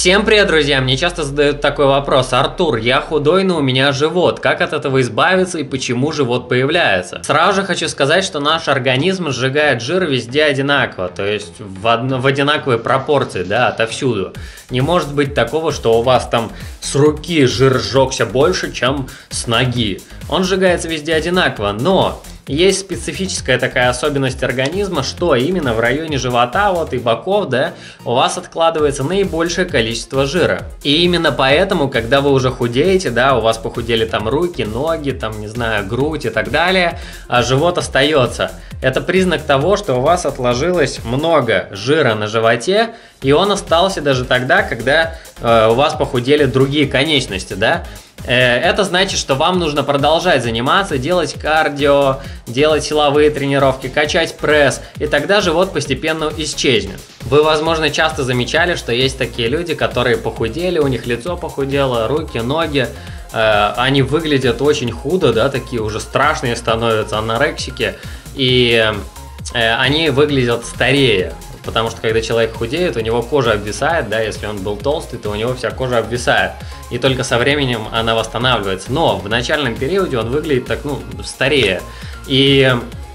Всем привет, друзья! Мне часто задают такой вопрос. Артур, я худой, но у меня живот. Как от этого избавиться и почему живот появляется? Сразу же хочу сказать, что наш организм сжигает жир везде одинаково, то есть в, одно, в одинаковой пропорции, да, отовсюду. Не может быть такого, что у вас там с руки жир сжегся больше, чем с ноги. Он сжигается везде одинаково, но есть специфическая такая особенность организма, что именно в районе живота вот и боков, да, у вас откладывается наибольшее количество жира. И именно поэтому, когда вы уже худеете, да, у вас похудели там руки, ноги, там, не знаю, грудь и так далее, а живот остается. Это признак того, что у вас отложилось много жира на животе, и он остался даже тогда, когда э, у вас похудели другие конечности, да. Э, это значит, что вам нужно продолжать заниматься, делать кардио, делать силовые тренировки, качать пресс, и тогда живот постепенно исчезнет. Вы, возможно, часто замечали, что есть такие люди, которые похудели, у них лицо похудело, руки, ноги, э, они выглядят очень худо, да, такие уже страшные становятся, анорексики, и э, они выглядят старее. Потому что когда человек худеет, у него кожа обвисает, да, если он был толстый, то у него вся кожа обвисает. И только со временем она восстанавливается. Но в начальном периоде он выглядит так, ну, старее. И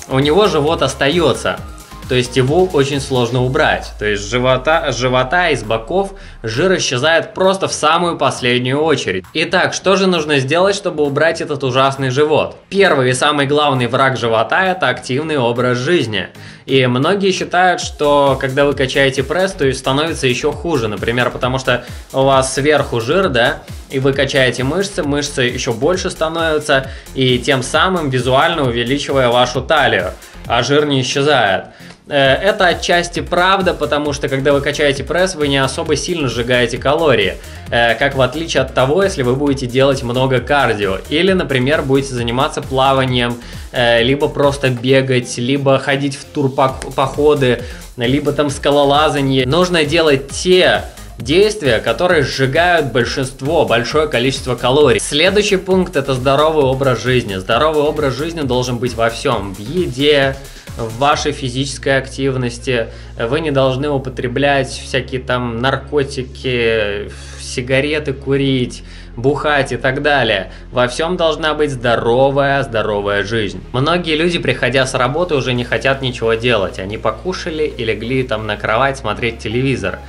у него живот остается. То есть его очень сложно убрать. То есть живота, живота из боков жир исчезает просто в самую последнюю очередь. Итак, что же нужно сделать, чтобы убрать этот ужасный живот? Первый и самый главный враг живота – это активный образ жизни. И многие считают, что когда вы качаете пресс, то становится еще хуже. Например, потому что у вас сверху жир, да, и вы качаете мышцы, мышцы еще больше становятся, и тем самым визуально увеличивая вашу талию, а жир не исчезает. Э, это отчасти правда, потому что когда вы качаете пресс, вы не особо сильно сжигаете калории. Э, как в отличие от того, если вы будете делать много кардио. Или, например, будете заниматься плаванием, э, либо просто бегать, либо ходить в турпоходы, либо там скалолазание. Нужно делать те действия, которые сжигают большинство, большое количество калорий. Следующий пункт это здоровый образ жизни. Здоровый образ жизни должен быть во всем. В еде, в вашей физической активности. Вы не должны употреблять всякие там наркотики, сигареты курить, бухать и так далее. Во всем должна быть здоровая, здоровая жизнь. Многие люди, приходя с работы, уже не хотят ничего делать. Они покушали и легли там на кровать смотреть телевизор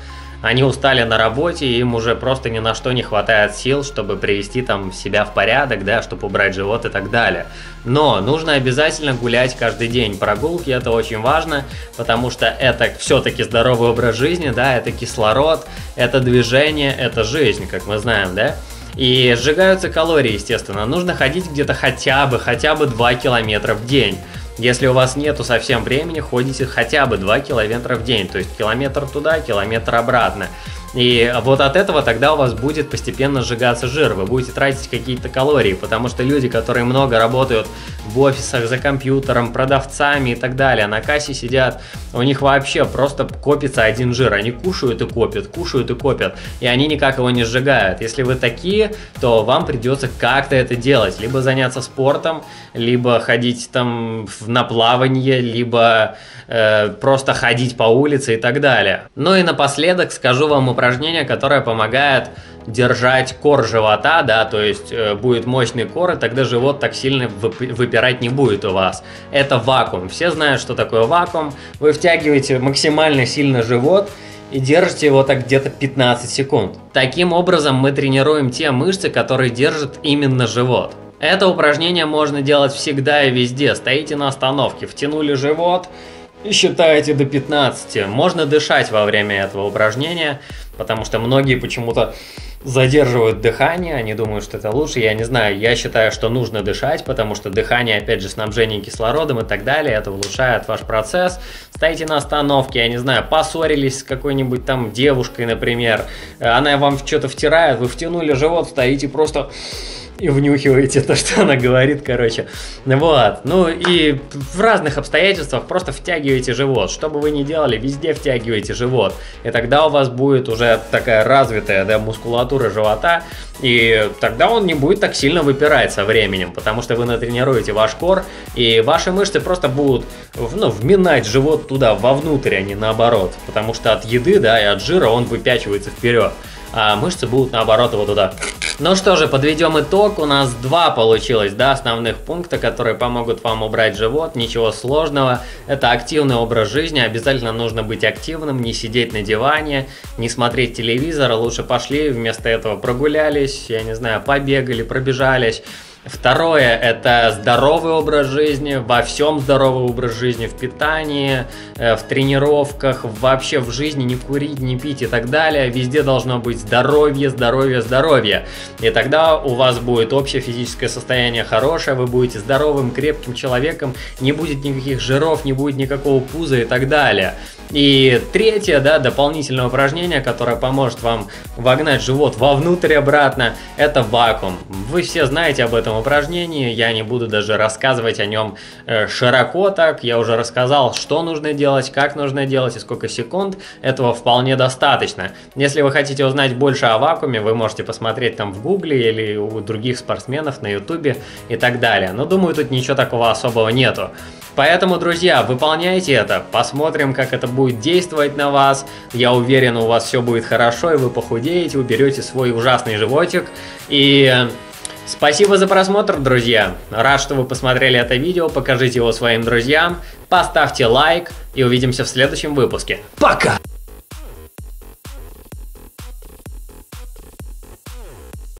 они устали на работе, им уже просто ни на что не хватает сил, чтобы привести там себя в порядок, да, чтобы убрать живот и так далее. Но нужно обязательно гулять каждый день. Прогулки это очень важно, потому что это все-таки здоровый образ жизни, да, это кислород, это движение, это жизнь, как мы знаем, да. И сжигаются калории, естественно. Нужно ходить где-то хотя бы, хотя бы 2 километра в день. Если у вас нету совсем времени, ходите хотя бы 2 километра в день, то есть километр туда, километр обратно. И вот от этого тогда у вас будет постепенно сжигаться жир, вы будете тратить какие-то калории, потому что люди, которые много работают в офисах за компьютером, продавцами и так далее, на кассе сидят, у них вообще просто копится один жир, они кушают и копят, кушают и копят, и они никак его не сжигают. Если вы такие, то вам придется как-то это делать, либо заняться спортом, либо ходить там на плавание, либо э, просто ходить по улице и так далее. Ну и напоследок скажу вам упражнение, которое помогает держать кор живота, да, то есть э, будет мощный кор, и тогда живот так сильно выпирать не будет у вас. Это вакуум. Все знают, что такое вакуум. Вы втягиваете максимально сильно живот, и держите его так где-то 15 секунд. Таким образом мы тренируем те мышцы, которые держат именно живот. Это упражнение можно делать всегда и везде. Стоите на остановке, втянули живот, и считаете до 15. Можно дышать во время этого упражнения, потому что многие почему-то задерживают дыхание, они думают, что это лучше. Я не знаю, я считаю, что нужно дышать, потому что дыхание, опять же, снабжение кислородом и так далее, это улучшает ваш процесс. Стоите на остановке, я не знаю, поссорились с какой-нибудь там девушкой, например, она вам что-то втирает, вы втянули живот, стоите просто и внюхиваете то, что она говорит, короче. Вот. Ну и в разных обстоятельствах просто втягиваете живот. Что бы вы ни делали, везде втягиваете живот. И тогда у вас будет уже такая развитая да, мускулатура живота. И тогда он не будет так сильно выпирать со временем, потому что вы натренируете ваш кор, и ваши мышцы просто будут ну, вминать живот туда, вовнутрь, а не наоборот. Потому что от еды, да, и от жира он выпячивается вперед. а мышцы будут наоборот вот туда. Ну что же, подведем итог. У нас два получилось, да, основных пункта, которые помогут вам убрать живот. Ничего сложного. Это активный образ жизни. Обязательно нужно быть активным, не сидеть на диване, не смотреть телевизор. Лучше пошли, вместо этого прогулялись, я не знаю, побегали, пробежались. Второе – это здоровый образ жизни, во всем здоровый образ жизни, в питании, э, в тренировках, вообще в жизни, не курить, не пить и так далее. Везде должно быть здоровье, здоровье, здоровье. И тогда у вас будет общее физическое состояние хорошее, вы будете здоровым, крепким человеком, не будет никаких жиров, не будет никакого пуза и так далее. И третье, да, дополнительное упражнение, которое поможет вам вогнать живот вовнутрь обратно, это вакуум. Вы все знаете об этом упражнении, я не буду даже рассказывать о нем э, широко так, я уже рассказал, что нужно делать, как нужно делать и сколько секунд, этого вполне достаточно. Если вы хотите узнать больше о вакууме, вы можете посмотреть там в гугле или у других спортсменов на ютубе и так далее. Но думаю, тут ничего такого особого нету. Поэтому, друзья, выполняйте это, посмотрим, как это будет действовать на вас. Я уверен, у вас все будет хорошо, и вы похудеете, уберете свой ужасный животик. И спасибо за просмотр, друзья. Рад, что вы посмотрели это видео, покажите его своим друзьям, поставьте лайк и увидимся в следующем выпуске. Пока!